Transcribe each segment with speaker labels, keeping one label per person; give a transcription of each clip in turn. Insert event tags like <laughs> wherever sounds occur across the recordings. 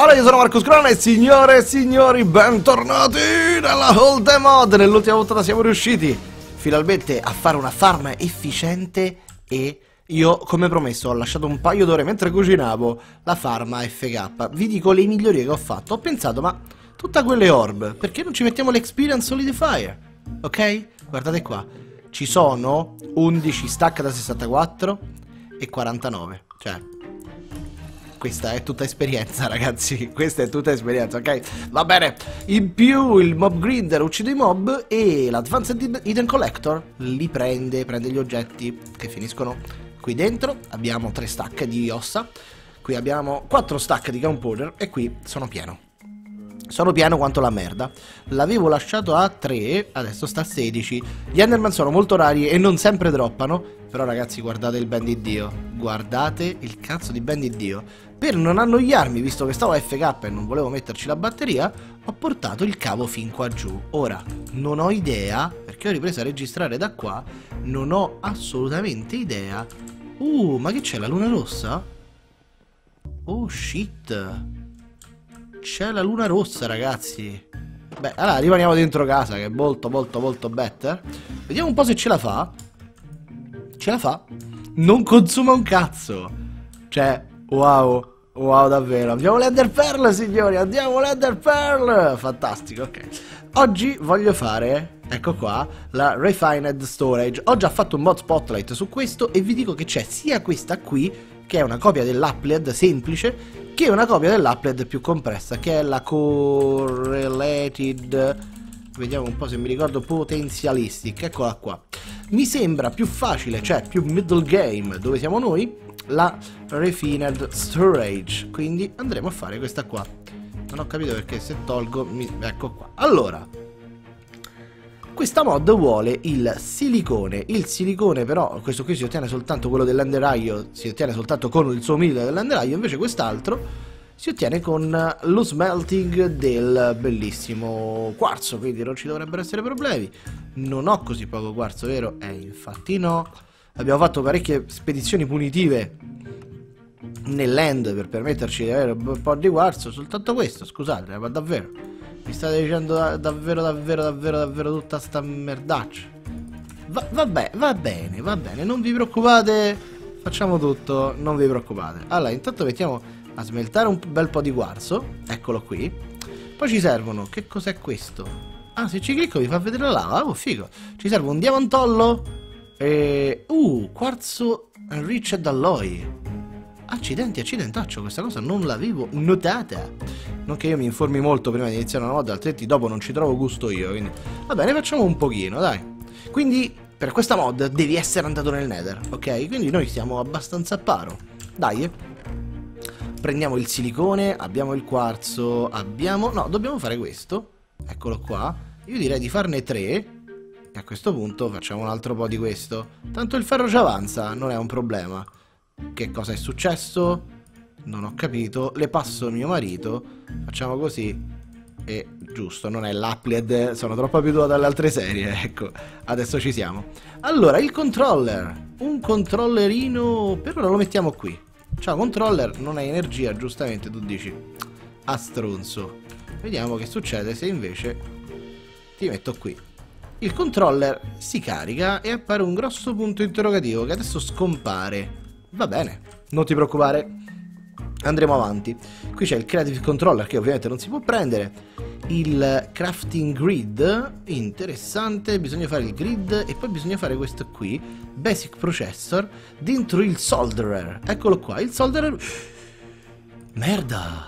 Speaker 1: Allora io sono Marcos Crona e signore e signori bentornati nella Hold Mod Nell'ultima puntata siamo riusciti finalmente a fare una farm efficiente e io come promesso ho lasciato un paio d'ore mentre cucinavo la farm FK Vi dico le migliorie che ho fatto. Ho pensato ma tutte quelle orb perché non ci mettiamo l'experience solidifier? Ok? Guardate qua. Ci sono 11 stack da 64 e 49 Cioè questa è tutta esperienza, <laughs> ragazzi. Questa è tutta esperienza, ok? Va bene. In più il mob grinder uccide i mob e l'advanced hidden collector li prende, prende gli oggetti che finiscono qui dentro. Abbiamo tre stack di ossa. Qui abbiamo quattro stack di gunpowder e qui sono pieno. Sono pieno quanto la merda. L'avevo lasciato a 3, adesso sta a 16. Gli Enderman sono molto rari e non sempre droppano. Però ragazzi guardate il ben di Dio. Guardate il cazzo di ben di Dio. Per non annoiarmi, visto che stavo FK e non volevo metterci la batteria, ho portato il cavo fin qua giù. Ora, non ho idea, perché ho ripreso a registrare da qua, non ho assolutamente idea. Uh, ma che c'è, la luna rossa? Oh shit c'è la luna rossa, ragazzi. Beh, allora rimaniamo dentro casa, che è molto, molto, molto better. Vediamo un po' se ce la fa. Ce la fa. Non consuma un cazzo. Cioè, wow. Wow, davvero. Abbiamo l'Ender Pearl, signori. Andiamo l'Ender Pearl. Fantastico, ok. Oggi voglio fare, ecco qua, la Refined Storage. Ho già fatto un mod spotlight su questo e vi dico che c'è sia questa qui, che è una copia dell'Upload semplice, che una copia dell'Upload più compressa, che è la Correlated... Vediamo un po' se mi ricordo, Potentialistic, eccola qua. Mi sembra più facile, cioè più middle game, dove siamo noi, la Refined Storage. Quindi andremo a fare questa qua. Non ho capito perché se tolgo... Mi... Ecco qua. Allora, questa mod vuole il silicone. Il silicone però, questo qui si ottiene soltanto, quello dell'enderaio, si ottiene soltanto con il suo mille dell'enderaio, invece quest'altro si ottiene con lo smelting del bellissimo quarzo, quindi non ci dovrebbero essere problemi. Non ho così poco quarzo, vero? Eh, infatti no. Abbiamo fatto parecchie spedizioni punitive nell'end per permetterci di avere un po' di quarzo, soltanto questo, scusate, ma davvero. Mi state dicendo da davvero, davvero, davvero, davvero tutta sta merdaccia. Va, vabbè, va bene, va bene, non vi preoccupate. Facciamo tutto, non vi preoccupate. Allora, intanto mettiamo a smeltare un bel po' di quarzo. Eccolo qui. Poi ci servono, che cos'è questo? Ah, se ci clicco vi fa vedere la lava. Oh, figo. Ci serve un diamantollo. E... Uh, quarzo enriched alloy. Accidenti, accidentaccio, questa cosa non l'avevo notata. Non che io mi informi molto prima di iniziare una mod, altrimenti dopo non ci trovo gusto io, quindi... Va bene, facciamo un pochino, dai. Quindi, per questa mod devi essere andato nel nether, ok? Quindi noi stiamo abbastanza a paro. Dai. Prendiamo il silicone, abbiamo il quarzo, abbiamo... No, dobbiamo fare questo. Eccolo qua. Io direi di farne tre. A questo punto facciamo un altro po' di questo. Tanto il ferro ci avanza, non è un problema. Che cosa è successo? Non ho capito. Le passo mio marito. Facciamo così. E giusto, non è l'Applied. Sono troppo abituato alle altre serie. <laughs> Ecco, adesso ci siamo. Allora, il controller. Un controllerino. Per ora lo mettiamo qui. Ciao, controller. Non hai energia, giustamente tu dici. A stronzo. Vediamo che succede se invece ti metto qui. Il controller si carica e appare un grosso punto interrogativo che adesso scompare. Va bene, non ti preoccupare. Andremo avanti. Qui c'è il Creative Controller che ovviamente non si può prendere. Il Crafting Grid, interessante, bisogna fare il grid e poi bisogna fare questo qui, Basic Processor, dentro il Solderer. Eccolo qua, il Solderer... Merda!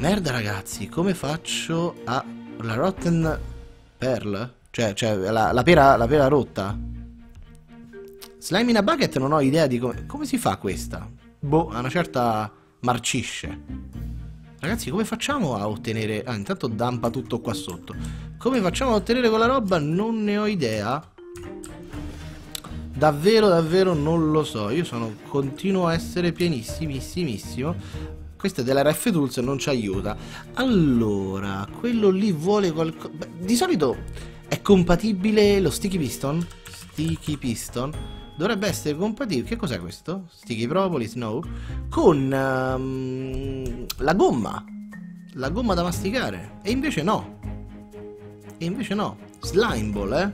Speaker 1: Merda ragazzi, come faccio a... La Rotten Pearl? Cioè, cioè la, la, pera, la pera rotta? Slime in a bucket non ho idea di come... Come si fa questa? Boh, a una certa marcisce. Ragazzi, come facciamo a ottenere... Ah, intanto dampa tutto qua sotto. Come facciamo a ottenere quella roba? Non ne ho idea. Davvero, davvero non lo so. Io sono... Continuo a essere pienissimissimissimo. Questa è dell'RF Tools non ci aiuta. Allora, quello lì vuole qualcosa... Di solito è compatibile lo sticky piston? Sticky piston? dovrebbe essere compatibile. Che cos'è questo? Sticky Propolis? No. Con um, la gomma. la gomma da masticare. E invece no. E invece no. Slime ball, eh?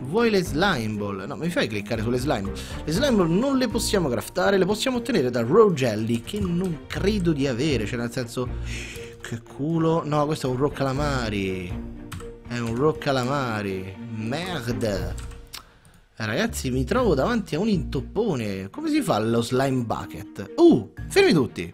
Speaker 1: Vuoi le slime ball? No, mi fai cliccare sulle slime ball. Le slime ball non le possiamo craftare, le possiamo ottenere da raw jelly, che non credo di avere. Cioè, nel senso... Che culo... No, questo è un raw calamari. È un raw calamari. Merda. Ragazzi, mi trovo davanti a un intoppone. Come si fa lo slime bucket? Uh, fermi tutti.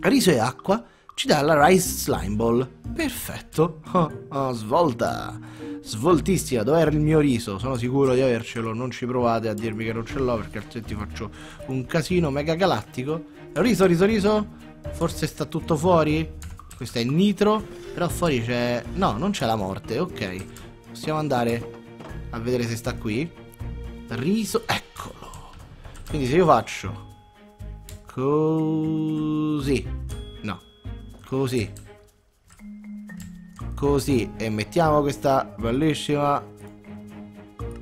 Speaker 1: Riso e acqua ci dà la rice slime ball. Perfetto. Oh, <laughs> oh, svolta. Svoltissima. Dov'era il mio riso? Sono sicuro di avercelo. Non ci provate a dirmi che non ce l'ho perché altrimenti faccio un casino mega galattico. Riso, riso, riso. Forse sta tutto fuori? Questo è nitro. Però fuori c'è... No, non c'è la morte. Ok. Possiamo andare a vedere se sta qui. Riso, eccolo. Quindi se io faccio così, no, così, così e mettiamo questa bellissima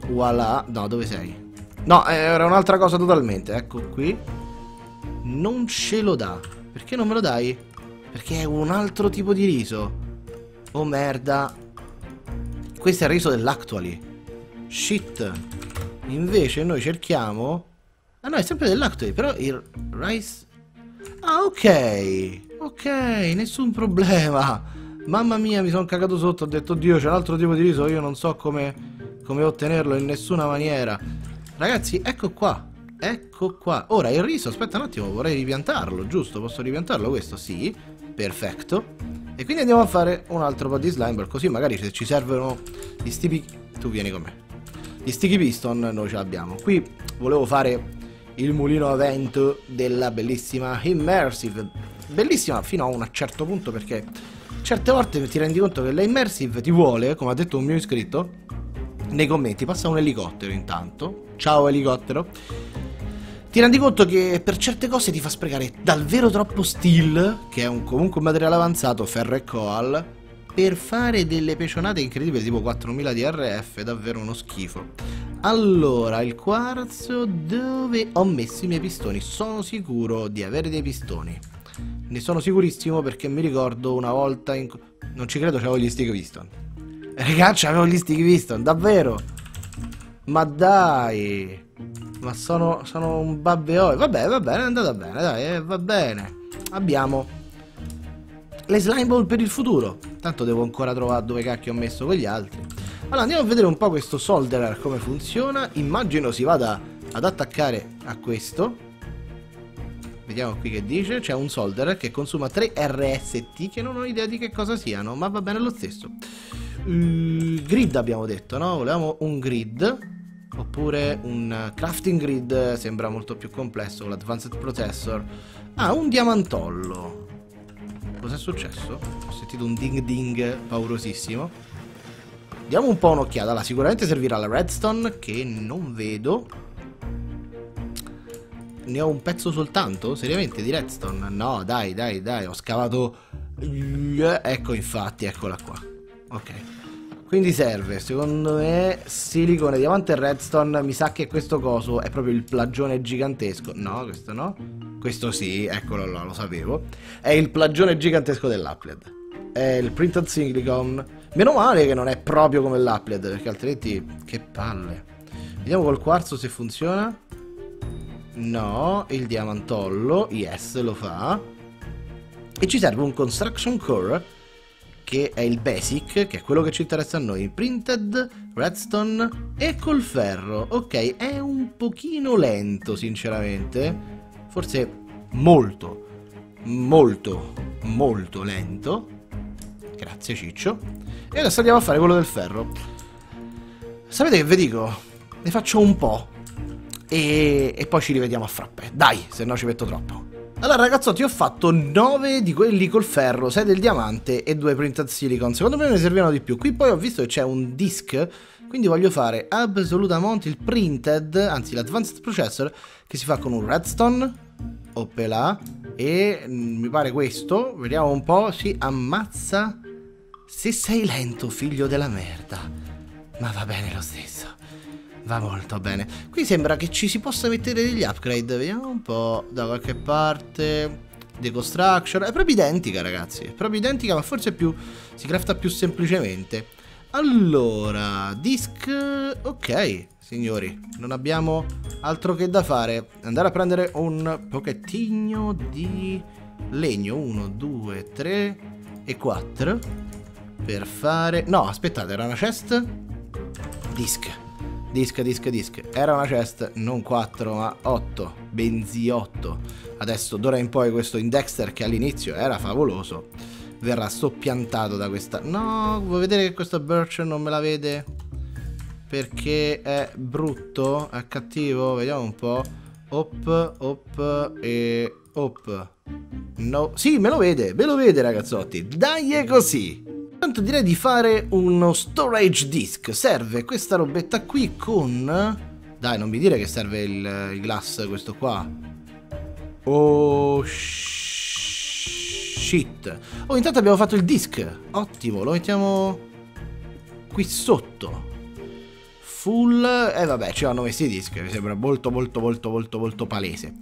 Speaker 1: voilà, no, dove sei? No, era un'altra cosa totalmente, ecco qui. Non ce lo dà. Perché non me lo dai? Perché è un altro tipo di riso. Oh merda. Questo è il riso dell'actuali. Shit. Invece noi cerchiamo... Ah no, è sempre dell'Actoy, però il rice... Ah, ok. Ok, nessun problema. Mamma mia, mi sono cagato sotto, ho detto, Dio, c'è un altro tipo di riso, io non so come, come ottenerlo in nessuna maniera. Ragazzi, ecco qua. Ecco qua. Ora, il riso, aspetta un attimo, vorrei ripiantarlo, giusto? Posso ripiantarlo questo? Sì. Perfetto. E quindi andiamo a fare un altro po' di slime, così magari se ci servono gli stipi... Tu vieni con me. Gli sticky piston noi ce l'abbiamo. Qui volevo fare il mulino a vento della bellissima Immersive. Bellissima fino a un certo punto perché certe volte ti rendi conto che la Immersive ti vuole, come ha detto un mio iscritto, nei commenti passa un elicottero intanto. Ciao elicottero. Ti rendi conto che per certe cose ti fa sprecare davvero troppo steel, che è un, comunque un materiale avanzato, ferro e coal, per fare delle pecionate incredibili tipo 4000 di RF, davvero uno schifo. Allora, il quarzo dove ho messo i miei pistoni? Sono sicuro di avere dei pistoni. Ne sono sicurissimo perché mi ricordo una volta in... Non ci credo, c'avevo gli stick piston. Ragazzi, avevo gli stick piston, davvero? Ma dai! Ma sono, sono un babbeoi. Vabbè, va bene, è andata bene, dai, eh, va bene. Abbiamo le slime ball per il futuro. Tanto devo ancora trovare dove cacchio ho messo quegli altri. Allora andiamo a vedere un po' questo solderer come funziona. Immagino si vada ad attaccare a questo. Vediamo qui che dice. C'è un solderer che consuma 3 RST che non ho idea di che cosa siano, ma va bene lo stesso. Uh, grid abbiamo detto, no? Volevamo un grid. Oppure un crafting grid sembra molto più complesso con l'advanced processor. Ah, un diamantollo. Cos'è successo? Ho sentito un ding ding paurosissimo. Diamo un po' un'occhiata. Allora, sicuramente servirà la redstone, che non vedo. Ne ho un pezzo soltanto? Seriamente, di redstone? No, dai, dai, dai, ho scavato... Ecco, infatti, eccola qua. Ok. Quindi serve, secondo me, silicone, diamante e redstone. Mi sa che questo coso è proprio il plagione gigantesco. No, questo no. Questo sì, eccolo là, lo sapevo. È il plagione gigantesco dell'Applied. È il printed silicon. Meno male che non è proprio come l'Applied, perché altrimenti... Che palle. Vediamo col quarzo se funziona. No, il diamantollo. Yes, lo fa. E ci serve un construction core che è il basic, che è quello che ci interessa a noi, printed, redstone e col ferro. Ok, è un pochino lento sinceramente, forse molto, molto, molto lento. Grazie Ciccio. E adesso andiamo a fare quello del ferro. Sapete che vi dico? Ne faccio un po'. E, e poi ci rivediamo a frappe. Dai, se no ci metto troppo. Allora ragazzotti ho fatto 9 di quelli col ferro, 6 del diamante e 2 printed silicon. Secondo me ne servivano di più. Qui poi ho visto che c'è un disk Quindi voglio fare Absolute Amount il printed Anzi l'advanced processor Che si fa con un redstone Oppela E mm, mi pare questo. Vediamo un po' Si ammazza Se sei lento figlio della merda. Ma va bene lo stesso Va molto bene. Qui sembra che ci si possa mettere degli upgrade. Vediamo un po' da qualche parte. Deconstruction, è proprio identica ragazzi, è proprio identica ma forse più, si crafta più semplicemente. Allora, disc, ok, signori, non abbiamo altro che da fare. Andare a prendere un pochettino di legno, 1, 2, 3 e 4, per fare... No, aspettate, era una chest? Disc, disc, disc, disc, era una chest, non 4 ma 8, benzi 8 adesso d'ora in poi questo Indexter che all'inizio era favoloso verrà soppiantato da questa. No vuoi vedere che questo Birch non me la vede? Perché è brutto è cattivo vediamo un po' op op e op. No sì me lo vede me lo vede ragazzotti. Dai è così Tanto direi di fare uno storage disk. Serve questa robetta qui con... Dai, non mi dire che serve il, il glass questo qua. Oh shit. Oh, intanto abbiamo fatto il disc. Ottimo, lo mettiamo qui sotto. Full... Eh vabbè, ci hanno messo i disc, mi sembra molto molto molto molto molto palese.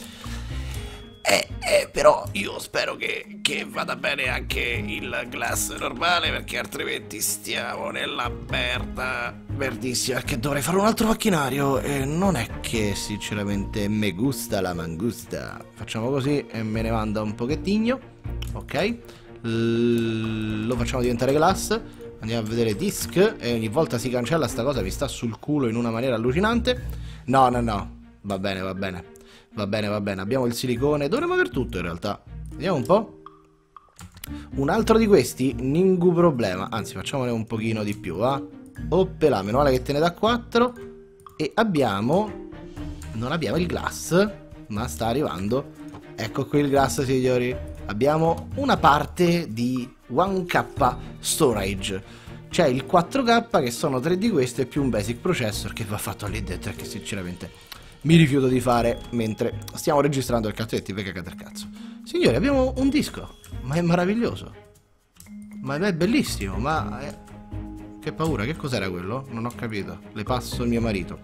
Speaker 1: Eh, eh, però io spero che, che, vada bene anche il glass normale perché altrimenti stiamo nella merda verdissima che dovrei fare un altro macchinario e non è che sinceramente me gusta la mangusta. Facciamo così e me ne manda un pochettino ok? L lo facciamo diventare glass andiamo a vedere disc e ogni volta si cancella sta cosa mi sta sul culo in una maniera allucinante. No no no va bene va bene Va bene, va bene. Abbiamo il silicone. Dovremmo aver tutto in realtà. Vediamo un po'. Un altro di questi, ningún problema. Anzi, facciamone un pochino di più, va? Oppela, meno male che te ne dà 4. E abbiamo... Non abbiamo il glass, ma sta arrivando. Ecco qui il glass, signori. Abbiamo una parte di 1K storage. C'è il 4K che sono tre di queste più un basic processor che va fatto lì dentro che sinceramente mi rifiuto di fare mentre stiamo registrando il cazzetti perché cade il cazzo. Signori, abbiamo un disco, ma è meraviglioso. Ma è bellissimo, ma... È... Che paura, che cos'era quello? Non ho capito. Le passo mio marito.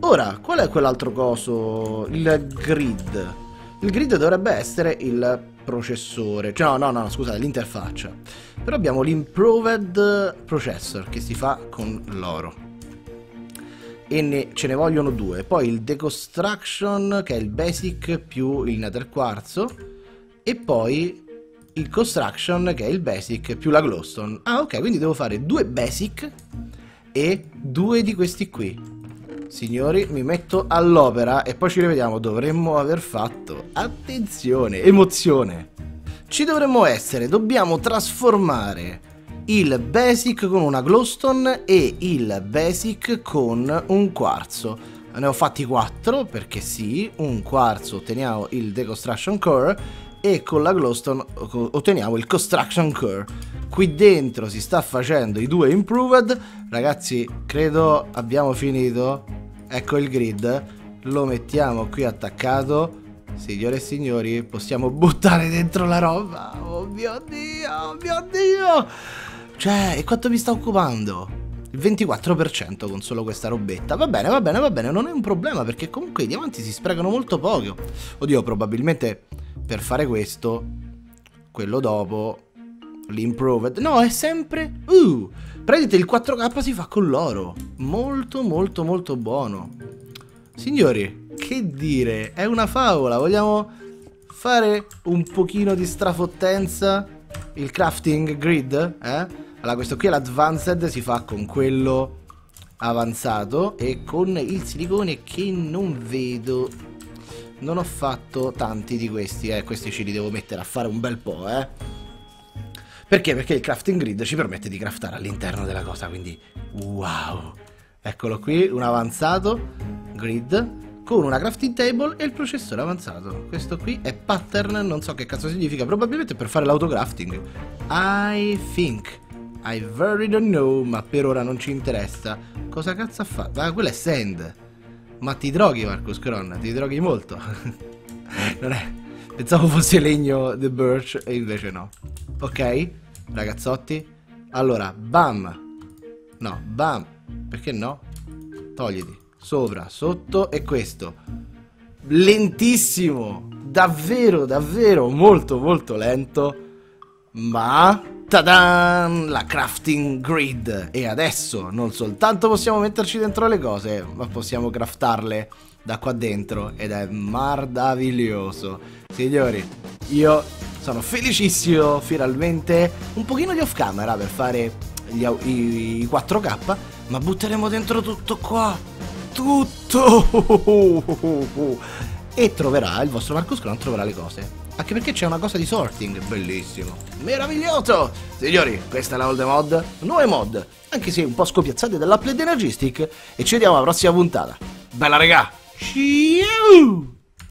Speaker 1: Ora, qual è quell'altro coso? Il grid. Il grid dovrebbe essere il processore. Cioè, no, no, no, scusate, l'interfaccia. Però abbiamo l'improved processor che si fa con l'oro e ne, ce ne vogliono due. Poi il Deconstruction che è il Basic più il Nether Quarzo e poi il Construction che è il Basic più la Glowstone. Ah ok, quindi devo fare due Basic e due di questi qui. Signori, mi metto all'opera e poi ci rivediamo. Dovremmo aver fatto, attenzione, emozione. Ci dovremmo essere, dobbiamo trasformare il basic con una glowstone e il basic con un quarzo. Ne ho fatti 4 perché sì, un quarzo otteniamo il deconstruction core e con la glowstone otteniamo il construction core. Qui dentro si sta facendo i due improved. Ragazzi, credo abbiamo finito. Ecco il grid. Lo mettiamo qui attaccato. Signore e signori, possiamo buttare dentro la roba. Oh mio Dio, oh mio Dio. Cioè, e quanto mi sta occupando? Il 24% con solo questa robetta. Va bene, va bene, va bene, non è un problema perché comunque i diamanti si sprecano molto poco. Oddio, probabilmente per fare questo, quello dopo, l'improved... No, è sempre... Uh! Prendete il 4K si fa con l'oro. Molto, molto, molto buono. Signori, che dire? È una favola. Vogliamo fare un pochino di strafottenza? Il crafting grid? Eh? Allora, questo qui è l'advanced, si fa con quello avanzato e con il silicone che non vedo. Non ho fatto tanti di questi, eh, questi ci li devo mettere a fare un bel po', eh. Perché? Perché il crafting grid ci permette di craftare all'interno della cosa, quindi wow. Eccolo qui, un avanzato grid con una crafting table e il processore avanzato. Questo qui è pattern, non so che cazzo significa, probabilmente per fare l'autocrafting. I think. I very don't know, ma per ora non ci interessa. Cosa cazzo ha fatto? Ah, quello è Sand. Ma ti droghi, Marcus Cron, ti droghi molto. <laughs> non è... Pensavo fosse legno The Birch e invece no. Ok, ragazzotti. Allora, bam. No, bam. Perché no? Togliti. Sopra, sotto e questo. Lentissimo. davvero, davvero molto, molto lento, ma tadan, la crafting grid. E adesso non soltanto possiamo metterci dentro le cose, ma possiamo craftarle da qua dentro ed è maraviglioso. Signori, io sono felicissimo finalmente un pochino di off camera per fare gli, i, i 4K, ma butteremo dentro tutto qua. Tutto! <laughs> E troverà, il vostro Marco Scron troverà le cose. Anche perché c'è una cosa di sorting, bellissimo. Meraviglioso! Signori, questa è la Old Mod, nuove mod, anche se un po' scopiazzate dall'upload Energy Stick, e ci vediamo alla prossima puntata. Bella regà! Ciao!